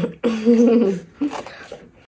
呵呵呵呵